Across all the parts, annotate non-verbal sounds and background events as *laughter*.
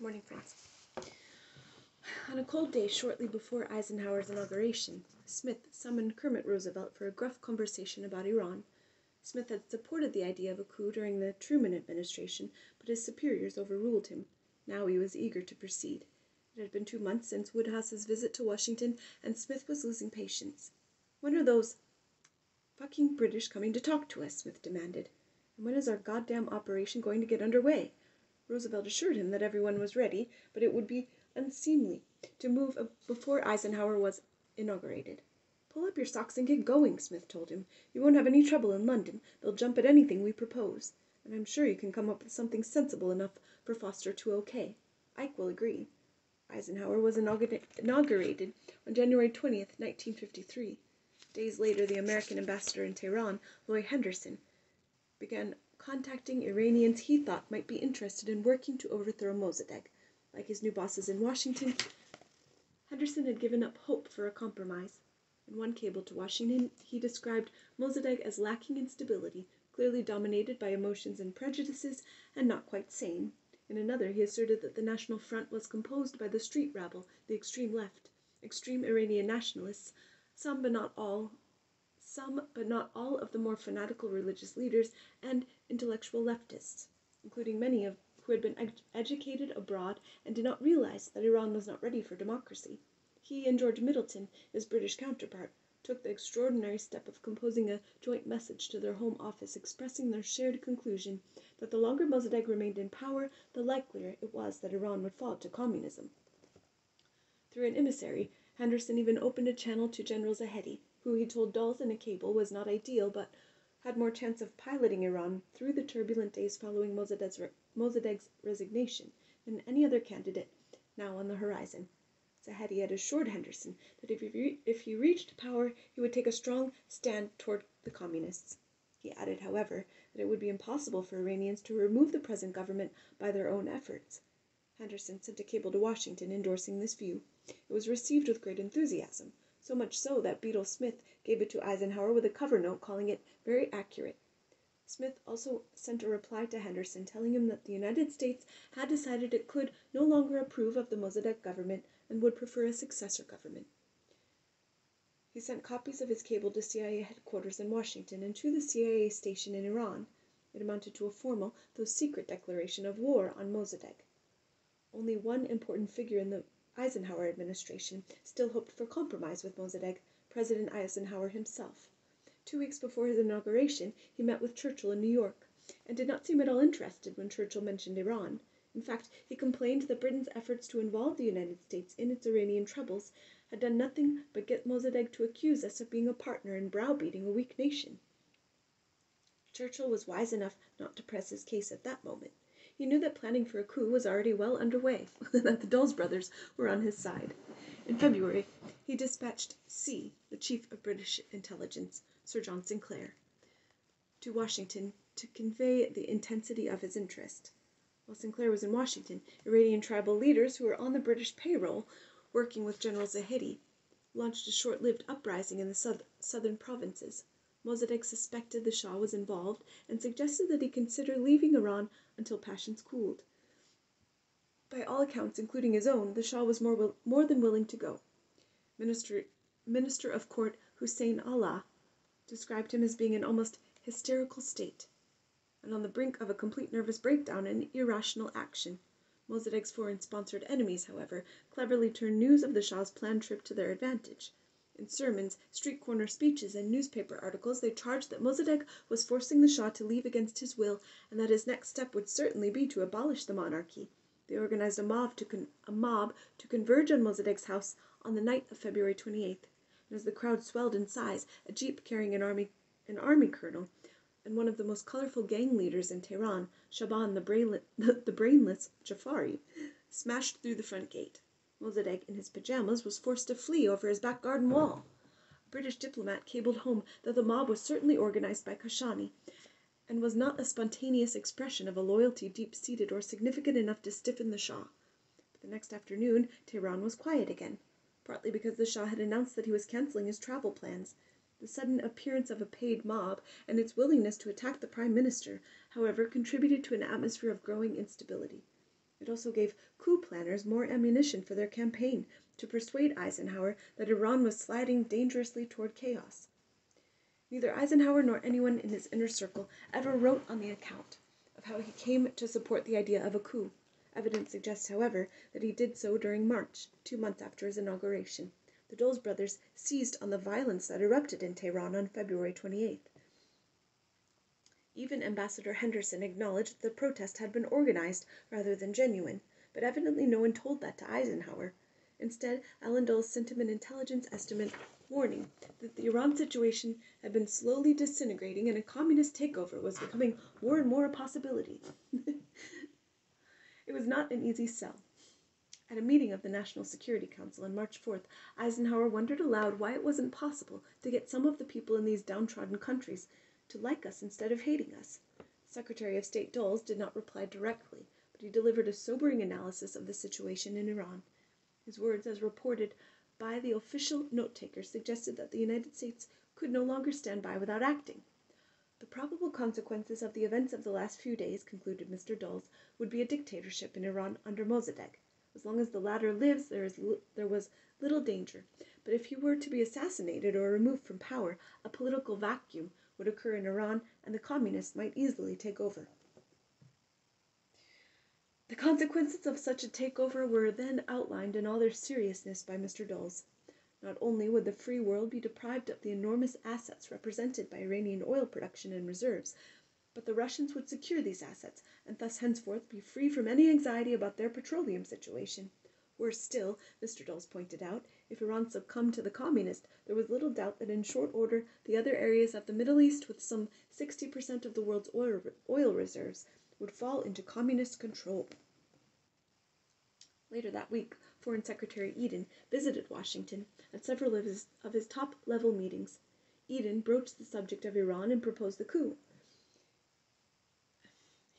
Good morning, friends. On a cold day shortly before Eisenhower's inauguration, Smith summoned Kermit Roosevelt for a gruff conversation about Iran. Smith had supported the idea of a coup during the Truman administration, but his superiors overruled him. Now he was eager to proceed. It had been two months since Woodhouse's visit to Washington, and Smith was losing patience. "When are those fucking British coming to talk to us?" Smith demanded. "And when is our goddamn operation going to get under way?" Roosevelt assured him that everyone was ready, but it would be unseemly to move before Eisenhower was inaugurated. "Pull up your socks and get going," Smith told him. "You won't have any trouble in London. They'll jump at anything we propose. And I'm sure you can come up with something sensible enough for Foster to O.K. Ike will agree." Eisenhower was inaugurated on January 20, 1953. Days later the American ambassador in Tehran, Loy Henderson, began contacting Iranians he thought might be interested in working to overthrow Mossadegh. Like his new bosses in Washington, Henderson had given up hope for a compromise. In one cable to Washington he described Mossadegh as lacking in stability, clearly dominated by emotions and prejudices, and not quite sane. In another he asserted that the National Front was composed by the street rabble, the extreme left, extreme Iranian nationalists, some but not all some but not all of the more fanatical religious leaders, and intellectual leftists, including many of who had been ed educated abroad and did not realize that Iran was not ready for democracy. He and George Middleton, his British counterpart, took the extraordinary step of composing a joint message to their Home Office expressing their shared conclusion that the longer Mossadegh remained in power the likelier it was that Iran would fall to communism. Through an emissary, Henderson even opened a channel to General Zahedi who, he told Dulles in a cable, was not ideal, but had more chance of piloting Iran through the turbulent days following Mossadegh's resignation than any other candidate now on the horizon. Zahedi had assured Henderson that if he, if he reached power he would take a strong stand toward the communists. He added, however, that it would be impossible for Iranians to remove the present government by their own efforts. Henderson sent a cable to Washington endorsing this view. It was received with great enthusiasm so much so that Bedell Smith gave it to Eisenhower with a cover note calling it very accurate. Smith also sent a reply to Henderson telling him that the United States had decided it could no longer approve of the Mossadegh government and would prefer a successor government. He sent copies of his cable to CIA headquarters in Washington and to the CIA station in Iran. It amounted to a formal, though secret, declaration of war on Mossadegh. Only one important figure in the Eisenhower administration still hoped for compromise with Mossadegh, President Eisenhower himself. Two weeks before his inauguration he met with Churchill in New York, and did not seem at all interested when Churchill mentioned Iran. In fact, he complained that Britain's efforts to involve the United States in its Iranian troubles had done nothing but get Mossadegh to accuse us of being a partner in browbeating a weak nation. Churchill was wise enough not to press his case at that moment. He knew that planning for a coup was already well under way, *laughs* and that the Dulles brothers were on his side. In February he dispatched C, the chief of British intelligence, Sir John Sinclair, to Washington to convey the intensity of his interest. While Sinclair was in Washington, Iranian tribal leaders who were on the British payroll, working with General Zahedi, launched a short-lived uprising in the southern provinces. Mossadegh suspected the Shah was involved and suggested that he consider leaving Iran until passions cooled. By all accounts, including his own, the Shah was more, than willing to go. Minister, of Court Hussein Ala described him as being in almost hysterical state, and on the brink of a complete nervous breakdown and irrational action. Mossadegh's foreign-sponsored enemies, however, cleverly turned news of the Shah's planned trip to their advantage. In sermons, street corner speeches, and newspaper articles they charged that Mossadegh was forcing the Shah to leave against his will, and that his next step would certainly be to abolish the monarchy. They organized a mob to, con- a mob to converge on Mossadegh's house on the night of February 28th, and as the crowd swelled in size, a jeep carrying an army, an army colonel and one of the most colorful gang leaders in Tehran, Shaban the *laughs* brainless Jafari, smashed through the front gate. Mossadegh, in his pajamas, was forced to flee over his back garden wall. A British diplomat cabled home that the mob was certainly organized by Kashani, and was not a spontaneous expression of a loyalty deep-seated or significant enough to stiffen the Shah. But the next afternoon Tehran was quiet again, partly because the Shah had announced that he was canceling his travel plans. The sudden appearance of a paid mob, and its willingness to attack the Prime Minister, however, contributed to an atmosphere of growing instability. It also gave coup planners more ammunition for their campaign to persuade Eisenhower that Iran was sliding dangerously toward chaos. Neither Eisenhower nor anyone in his inner circle ever wrote on the account of how he came to support the idea of a coup. Evidence suggests, however, that he did so during March, two months after his inauguration. The Dulles brothers seized on the violence that erupted in Tehran on February 28th. Even Ambassador Henderson acknowledged that the protest had been organized rather than genuine, but evidently no one told that to Eisenhower. Instead, Allen Dulles sent him an intelligence estimate warning that the Iran situation had been slowly disintegrating and a communist takeover was becoming more and more a possibility. *laughs* it was not an easy sell. At a meeting of the National Security Council on March 4th, Eisenhower wondered aloud why it wasn't possible to get some of the people in these downtrodden countries to like us instead of hating us. Secretary of State Dulles did not reply directly, but he delivered a sobering analysis of the situation in Iran. His words, as reported by the official note takers, suggested that the United States could no longer stand by without acting. The probable consequences of the events of the last few days, concluded Mr. Dulles, would be a dictatorship in Iran under Mossadegh. As long as the latter lives there, is there was little danger, but if he were to be assassinated or removed from power, a political vacuum would occur in Iran and the Communists might easily take over. The consequences of such a takeover were then outlined in all their seriousness by Mr. Dulles. Not only would the free world be deprived of the enormous assets represented by Iranian oil production and reserves, but the Russians would secure these assets, and thus henceforth be free from any anxiety about their petroleum situation. Worse still, Mr. Dulles pointed out, if Iran succumbed to the Communists, there was little doubt that in short order the other areas of the Middle East with some 60 per cent of the world's oil, oil reserves would fall into Communist control. Later that week, Foreign Secretary Eden visited Washington at several of his, of his top level meetings. Eden broached the subject of Iran and proposed the coup.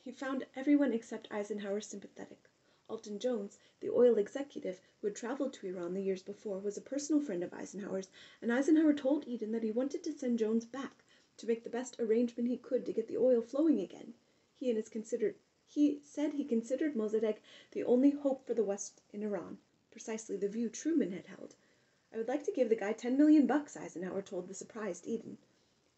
He found everyone except Eisenhower sympathetic. Alton Jones, the oil executive who had traveled to Iran the years before, was a personal friend of Eisenhower's, and Eisenhower told Eden that he wanted to send Jones back to make the best arrangement he could to get the oil flowing again. He and his considered he said he considered Mossadegh the only hope for the West in Iran, precisely the view Truman had held. I would like to give the guy ten million bucks, Eisenhower told the surprised Eden.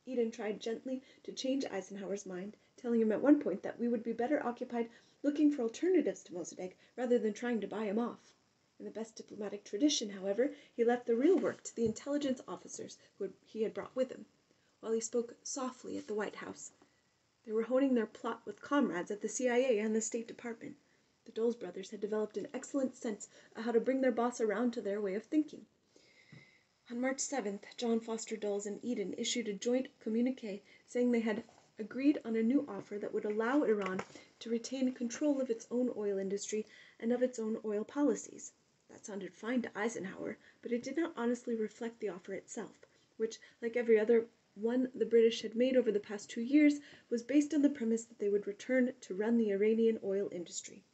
Eden tried gently to change Eisenhower's mind, telling him at one point that we would be better occupied looking for alternatives to Mossadegh rather than trying to buy him off. In the best diplomatic tradition, however, he left the real work to the intelligence officers who he had brought with him. While he spoke softly at the White House, they were honing their plot with comrades at the CIA and the State Department. The Dulles brothers had developed an excellent sense of how to bring their boss around to their way of thinking. On March 7th, John Foster Dulles and Eden issued a joint communique saying they had agreed on a new offer that would allow Iran to retain control of its own oil industry and of its own oil policies. That sounded fine to Eisenhower, but it did not honestly reflect the offer itself, which, like every other one the British had made over the past two years, was based on the premise that they would return to run the Iranian oil industry.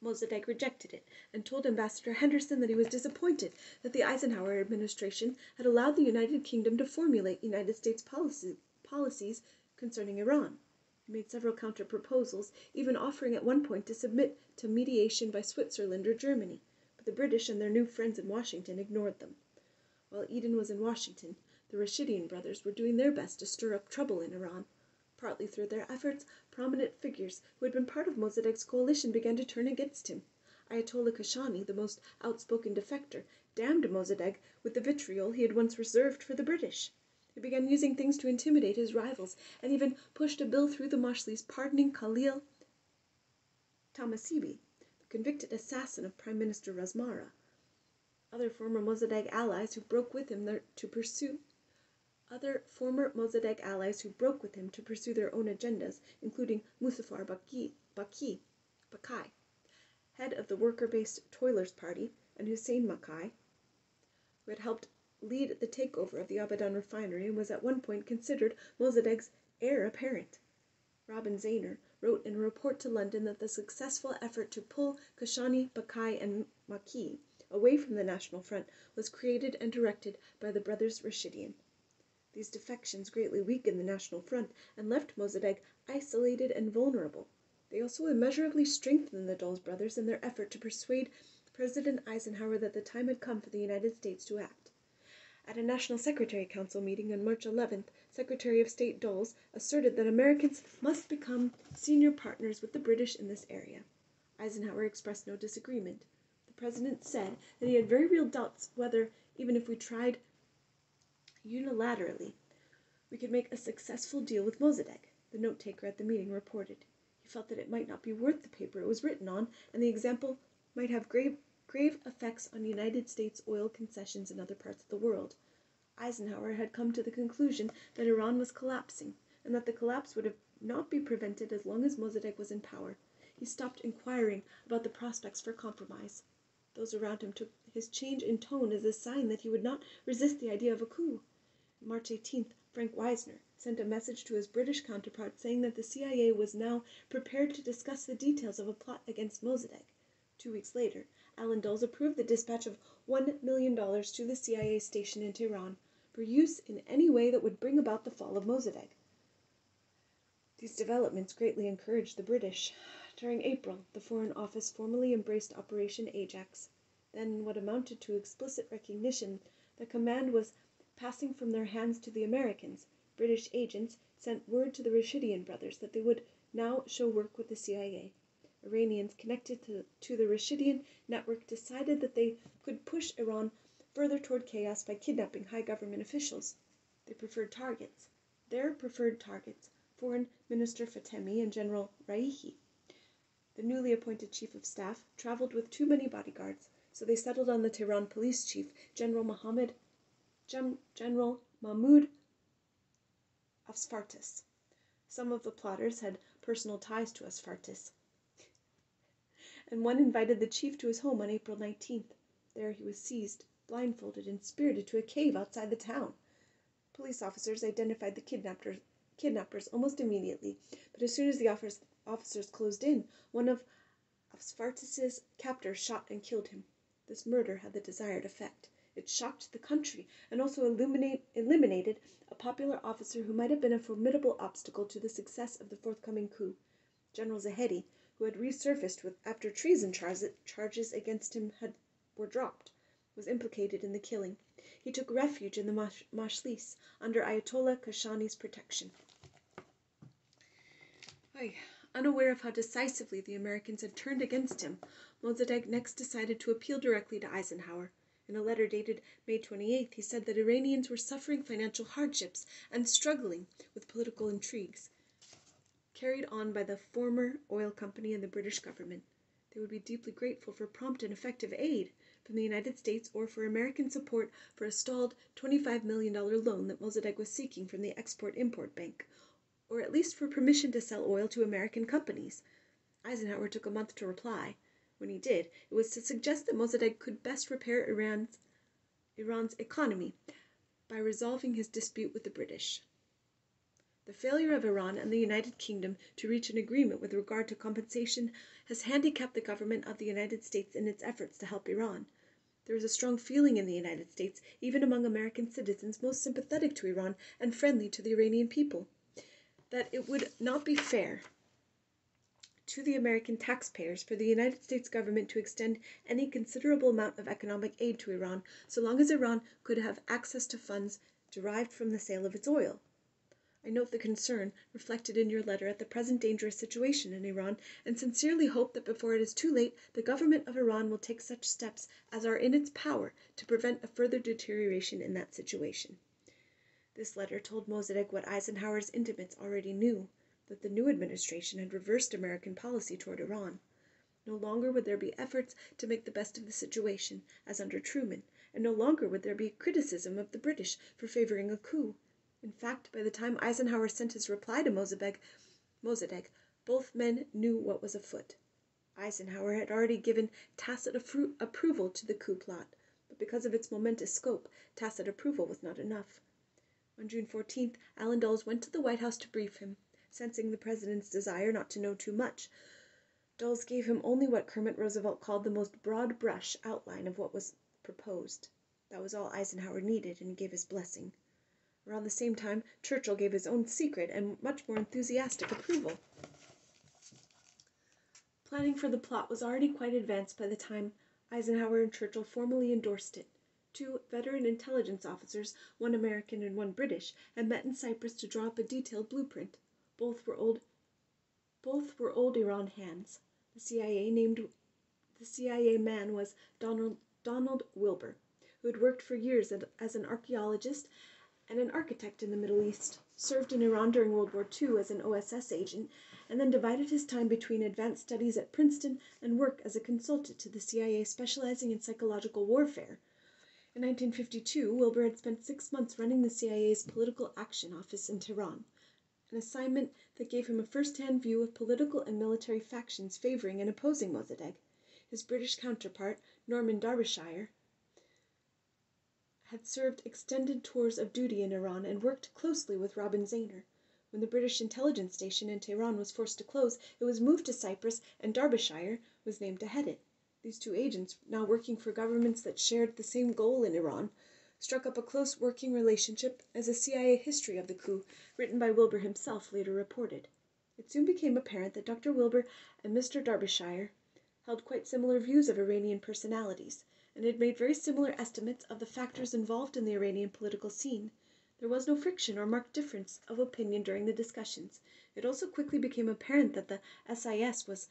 Mossadegh rejected it and told Ambassador Henderson that he was disappointed that the Eisenhower administration had allowed the United Kingdom to formulate United States policy, policies concerning Iran. Made several counter proposals, even offering at one point to submit to mediation by Switzerland or Germany, but the British and their new friends in Washington ignored them. While Eden was in Washington, the Rashidian brothers were doing their best to stir up trouble in Iran. Partly through their efforts, prominent figures who had been part of Mossadegh's coalition began to turn against him. Ayatollah Kashani, the most outspoken defector, damned Mossadegh with the vitriol he had once reserved for the British. He began using things to intimidate his rivals, and even pushed a bill through the Majlis pardoning Khalil Tahmasbi, the convicted assassin of Prime Minister Razmara. Other former Mossadegh allies who broke with him to pursue other former Mossadegh allies who broke with him to pursue their own agendas, including Muzaffar Baki, Bakai, head of the worker-based Toilers Party, and Hussein Makai, who had helped lead the takeover of the Abadan refinery and was at one point considered Mossadegh's heir apparent. Robin Zaehner wrote in a report to London that the successful effort to pull Kashani, Bakai, and Maki away from the National Front was created and directed by the brothers Rashidian. These defections greatly weakened the National Front and left Mossadegh isolated and vulnerable. They also immeasurably strengthened the Dulles brothers in their effort to persuade President Eisenhower that the time had come for the United States to act. At a National Secretary Council meeting on March 11, Secretary of State Dulles asserted that Americans must become senior partners with the British in this area. Eisenhower expressed no disagreement. The President said that he had very real doubts whether, even if we tried unilaterally, we could make a successful deal with Mossadegh, the note taker at the meeting reported. He felt that it might not be worth the paper it was written on, and the example might have grave grave effects on United States oil concessions in other parts of the world. Eisenhower had come to the conclusion that Iran was collapsing, and that the collapse would not be prevented as long as Mossadegh was in power. He stopped inquiring about the prospects for compromise. Those around him took his change in tone as a sign that he would not resist the idea of a coup. March 18th, Frank Wisner sent a message to his British counterpart saying that the CIA was now prepared to discuss the details of a plot against Mossadegh. Two weeks later, Allen Dulles approved the dispatch of one million dollars to the CIA station in Tehran for use in any way that would bring about the fall of Mossadegh. These developments greatly encouraged the British. During April, the Foreign Office formally embraced Operation Ajax. Then what amounted to explicit recognition that command was passing from their hands to the Americans, British agents sent word to the Rashidian brothers that they would now show work with the CIA. Iranians connected to, to the Rashidian network decided that they could push Iran further toward chaos by kidnapping high government officials. They preferred targets. Their preferred targets, Foreign Minister Fatemi and General Riahi. The newly appointed chief of staff traveled with too many bodyguards, so they settled on the Tehran police chief, General Mohammed Gen- General Mahmoud Afshartous. Some of the plotters had personal ties to Afshartous and one invited the chief to his home on April 19th. There he was seized, blindfolded, and spirited to a cave outside the town. Police officers identified the kidnappers, kidnappers almost immediately, but as soon as the officers closed in, one of Afshartous's captors shot and killed him. This murder had the desired effect. It shocked the country, and also eliminated a popular officer who might have been a formidable obstacle to the success of the forthcoming coup. General Zahedi, who had resurfaced with after treason charges against him had were dropped, was implicated in the killing. He took refuge in the Majlis under Ayatollah Kashani's protection. Unaware of how decisively the Americans had turned against him, Mossadegh next decided to appeal directly to Eisenhower. In a letter dated May 28 he said that Iranians were suffering financial hardships and struggling with political intrigues carried on by the former oil company and the British government. They would be deeply grateful for prompt and effective aid from the United States or for American support for a stalled $25 million loan that Mossadegh was seeking from the Export Import Bank, or at least for permission to sell oil to American companies. Eisenhower took a month to reply. When he did, it was to suggest that Mossadegh could best repair Iran's, Iran's economy by resolving his dispute with the British. The failure of Iran and the United Kingdom to reach an agreement with regard to compensation has handicapped the government of the United States in its efforts to help Iran. There is a strong feeling in the United States, even among American citizens most sympathetic to Iran and friendly to the Iranian people, that it would not be fair to the American taxpayers for the United States government to extend any considerable amount of economic aid to Iran so long as Iran could have access to funds derived from the sale of its oil. I note the concern reflected in your letter at the present dangerous situation in Iran, and sincerely hope that before it is too late the Government of Iran will take such steps as are in its power to prevent a further deterioration in that situation. This letter told Mossadegh what Eisenhower's intimates already knew, that the new administration had reversed American policy toward Iran. No longer would there be efforts to make the best of the situation, as under Truman, and no longer would there be criticism of the British for favoring a coup. In fact, by the time Eisenhower sent his reply to Mossadegh, Mossadegh both men knew what was afoot. Eisenhower had already given tacit approval to the coup plot, but because of its momentous scope, tacit approval was not enough. On June 14th, Allen Dulles went to the White House to brief him. Sensing the President's desire not to know too much, Dulles gave him only what Kermit Roosevelt called the most broad brush outline of what was proposed. That was all Eisenhower needed, and gave his blessing. Around the same time Churchill gave his own secret and much more enthusiastic approval. Planning for the plot was already quite advanced by the time Eisenhower and Churchill formally endorsed it. Two veteran intelligence officers, one American and one British, had met in Cyprus to draw up a detailed blueprint. Both were old both were old Iran hands. The CIA named the CIA man was Donald Donald Wilber, who had worked for years as an archaeologist and an architect in the Middle East, served in Iran during World War II as an OSS agent, and then divided his time between advanced studies at Princeton and work as a consultant to the CIA specializing in psychological warfare. In 1952, Wilber had spent six months running the CIA's Political Action Office in Tehran, an assignment that gave him a first-hand view of political and military factions favoring and opposing Mossadegh. His British counterpart, Norman Darbyshire, had served extended tours of duty in Iran and worked closely with Robin Zaehner. When the British intelligence station in Teheran was forced to close, it was moved to Cyprus and Darbyshire was named to head it. These two agents, now working for governments that shared the same goal in Iran, struck up a close working relationship as a CIA history of the coup, written by Wilber himself, later reported. It soon became apparent that Dr. Wilber and Mr. Darbyshire held quite similar views of Iranian personalities and had made very similar estimates of the factors involved in the Iranian political scene. There was no friction or marked difference of opinion during the discussions. It also quickly became apparent that the SIS was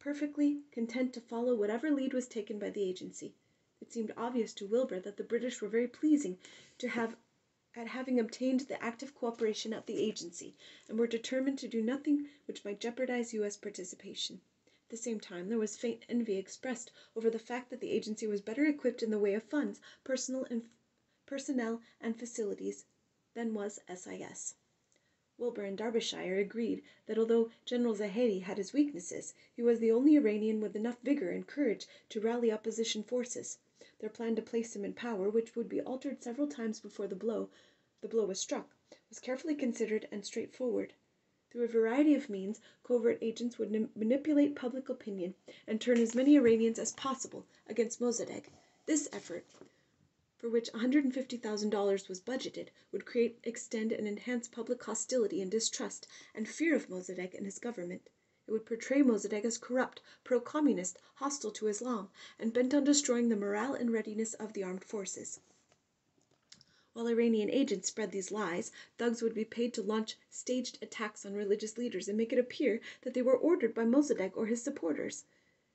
perfectly content to follow whatever lead was taken by the agency. It seemed obvious to Wilber that the British were very pleasing to have at having obtained the active cooperation of the agency, and were determined to do nothing which might jeopardize U.S. participation. At the same time there was faint envy expressed over the fact that the agency was better equipped in the way of funds, personnel and facilities than was SIS. Wilber and Darbyshire agreed that although General Zahedi had his weaknesses, he was the only Iranian with enough vigor and courage to rally opposition forces. Their plan to place him in power, which would be altered several times before the blow the blow was struck, was carefully considered and straightforward. Through a variety of means, covert agents would manipulate public opinion and turn as many Iranians as possible against Mossadegh. This effort, for which $150,000 was budgeted, would create, extend, and enhance public hostility and distrust and fear of Mossadegh and his government. It would portray Mossadegh as corrupt, pro communist, hostile to Islam, and bent on destroying the morale and readiness of the armed forces. While Iranian agents spread these lies, thugs would be paid to launch staged attacks on religious leaders and make it appear that they were ordered by Mossadegh or his supporters.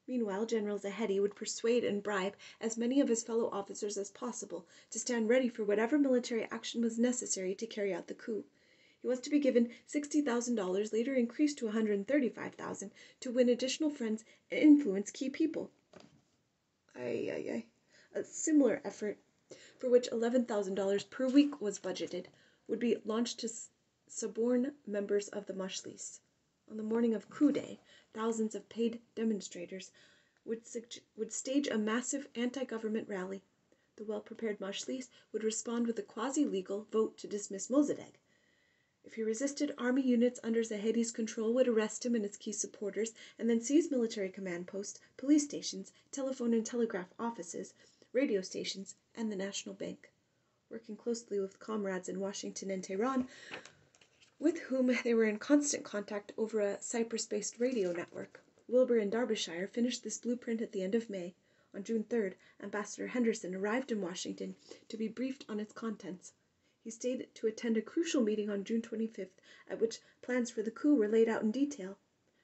Meanwhile General Zahedi would persuade and bribe as many of his fellow officers as possible to stand ready for whatever military action was necessary to carry out the coup. He was to be given $60,000, later increased to $135,000, to win additional friends and influence key people. Ay, ay, ay. A similar effort for which $11,000 per week was budgeted, would be launched to suborn members of the Majlis. On the morning of coup day, thousands of paid demonstrators would, would stage a massive anti-government rally. The well-prepared Majlis would respond with a quasi-legal vote to dismiss Mossadegh. If he resisted, army units under Zahedi's control would arrest him and his key supporters, and then seize military command posts, police stations, telephone and telegraph offices, radio stations, and the National Bank, working closely with comrades in Washington and Tehran, with whom they were in constant contact over a Cyprus based radio network. Wilber and Darbyshire finished this blueprint at the end of May. On June 3rd, Ambassador Henderson arrived in Washington to be briefed on its contents. He stayed to attend a crucial meeting on June 25th, at which plans for the coup were laid out in detail.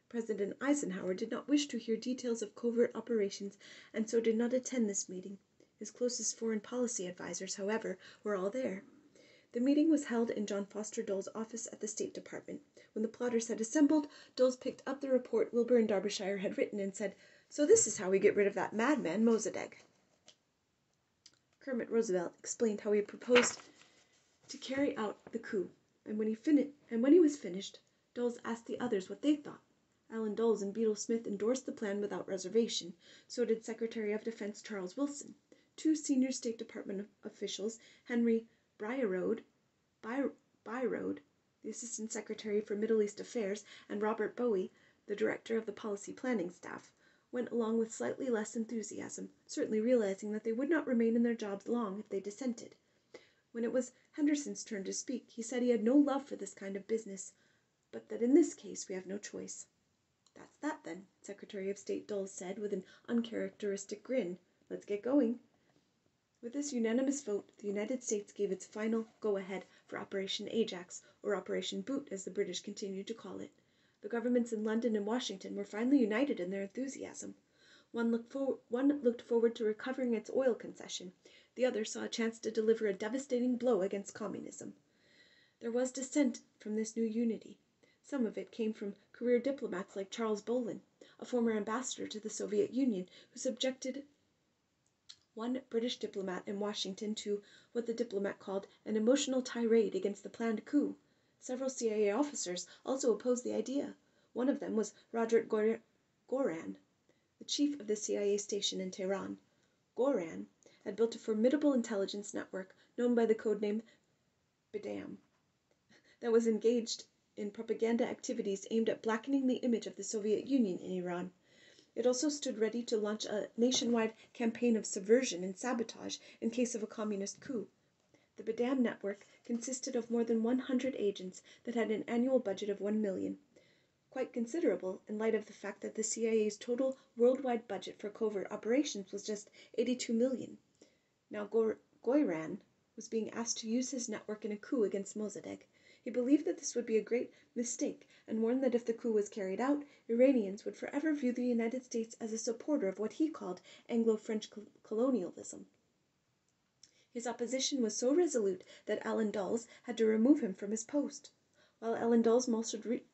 President Eisenhower did not wish to hear details of covert operations and so did not attend this meeting. His closest foreign policy advisers, however, were all there. The meeting was held in John Foster Dulles's office at the State Department. When the plotters had assembled, Dulles picked up the report Wilber and Darbyshire had written and said, So this is how we get rid of that madman Mossadegh. Kermit Roosevelt explained how he proposed to carry out the coup, and when he fin- and when he was finished, Dulles asked the others what they thought. Allen Dulles and Bedell Smith endorsed the plan without reservation. So did Secretary of Defense Charles Wilson two senior State Department officials, Henry Brierode, Byroade, the Assistant Secretary for Middle East Affairs, and Robert Bowie, the Director of the Policy Planning Staff, went along with slightly less enthusiasm, certainly realizing that they would not remain in their jobs long if they dissented. When it was Henderson's turn to speak, he said he had no love for this kind of business, but that in this case we have no choice. That's that, then, Secretary of State Dulles said with an uncharacteristic grin. Let's get going. With this unanimous vote, the United States gave its final go ahead for Operation Ajax, or Operation Boot, as the British continued to call it. The governments in London and Washington were finally united in their enthusiasm. One looked, for- one looked forward to recovering its oil concession, the other saw a chance to deliver a devastating blow against communism. There was dissent from this new unity. Some of it came from career diplomats like Charles Bohlen, a former ambassador to the Soviet Union, who subjected one British diplomat in Washington to what the diplomat called an emotional tirade against the planned coup. Several CIA officers also opposed the idea. One of them was Roger Goiran, the chief of the CIA station in Tehran. Goiran had built a formidable intelligence network known by the code name Bedam that was engaged in propaganda activities aimed at blackening the image of the Soviet Union in Iran. It also stood ready to launch a nationwide campaign of subversion and sabotage in case of a communist coup. The Bedam network consisted of more than 100 agents that had an annual budget of 1 million. Quite considerable in light of the fact that the CIA's total worldwide budget for covert operations was just 82 million. Now Goiran was being asked to use his network in a coup against Mossadegh. He believed that this would be a great mistake and warned that if the coup was carried out, Iranians would forever view the United States as a supporter of what he called Anglo-French colonialism. His opposition was so resolute that Allen Dulles had to remove him from his post. While Allen Dulles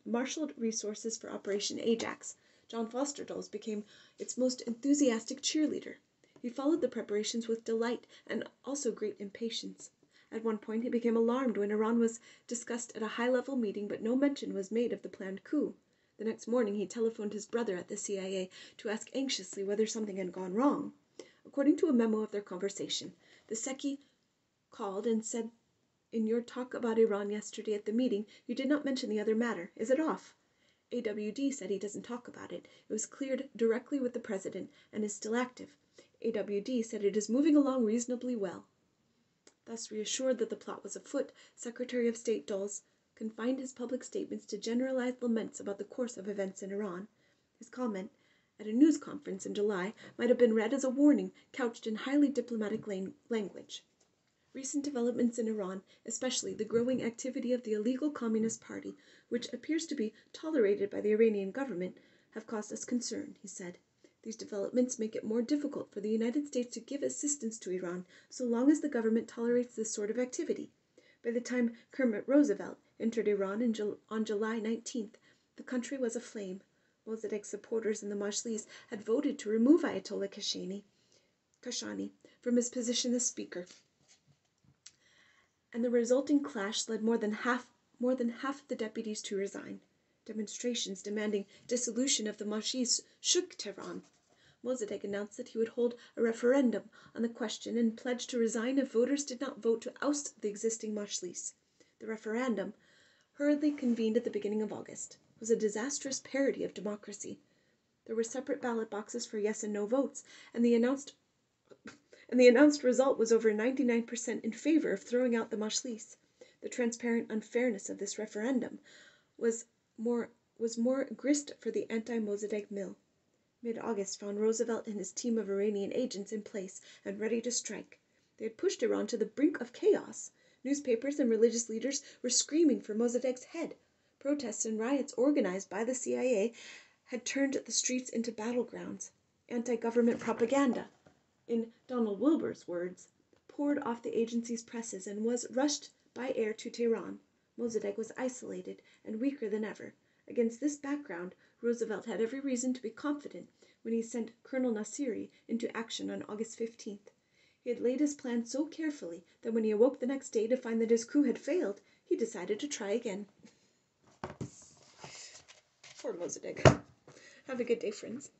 marshaled resources for Operation Ajax, John Foster Dulles became its most enthusiastic cheerleader. He followed the preparations with delight and also great impatience. At one point he became alarmed when Iran was discussed at a high level meeting but no mention was made of the planned coup. The next morning he telephoned his brother at the CIA to ask anxiously whether something had gone wrong. According to a memo of their conversation, the Secchi called and said, In your talk about Iran yesterday at the meeting, you did not mention the other matter. Is it off? AWD said he doesn't talk about it. It was cleared directly with the president and is still active. AWD said it is moving along reasonably well. Thus reassured that the plot was afoot, Secretary of State Dulles confined his public statements to generalized laments about the course of events in Iran. His comment at a news conference in July might have been read as a warning couched in highly diplomatic language. Recent developments in Iran, especially the growing activity of the illegal Communist Party, which appears to be tolerated by the Iranian government, have caused us concern, he said. These developments make it more difficult for the United States to give assistance to Iran so long as the government tolerates this sort of activity. By the time Kermit Roosevelt entered Iran on July 19th, the country was aflame. Mossadegh supporters in the Majlis had voted to remove Ayatollah Kashani, from his position as speaker, and the resulting clash led more than half more than half of the deputies to resign. Demonstrations demanding dissolution of the Majlis shook Tehran. Mossadegh announced that he would hold a referendum on the question and pledged to resign if voters did not vote to oust the existing Majlis. The referendum, hurriedly convened at the beginning of August, was a disastrous parody of democracy. There were separate ballot boxes for yes and no votes, and the announced *coughs* and the announced result was over 99% in favor of throwing out the Majlis. The transparent unfairness of this referendum was more was more grist for the anti-Mossadegh mill. Mid-August found Roosevelt and his team of Iranian agents in place and ready to strike. They had pushed Iran to the brink of chaos. Newspapers and religious leaders were screaming for Mossadegh's head. Protests and riots organized by the CIA had turned the streets into battlegrounds. Anti-government propaganda, in Donald Wilber's words, poured off the agency's presses and was rushed by air to Tehran. Mossadegh was isolated and weaker than ever. Against this background Roosevelt had every reason to be confident when he sent Colonel Nassiri into action on August 15th. He had laid his plan so carefully that when he awoke the next day to find that his coup had failed, he decided to try again. Poor Mossadegh. Have a good day, friends.